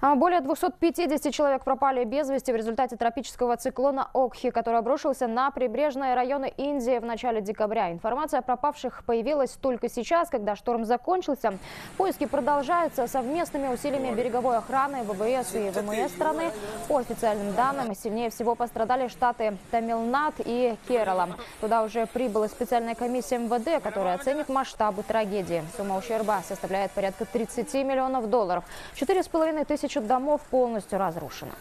А, Более 250 человек пропали без вести в результате тропического циклона Окхи, который обрушился на прибрежные районы Индии в начале декабря. Информация о пропавших появилась только сейчас, когда шторм закончился. Поиски продолжаются совместными усилиями береговой охраны, ВВС и ВМС страны. По официальным данным, сильнее всего пострадали штаты Тамилнад и Керала. Туда уже прибыла специальная комиссия МВД, которая оценит масштабы трагедии. Сумма ущерба составляет порядка 30 миллионов долларов. Четыре с тысячи домов полностью разрушено.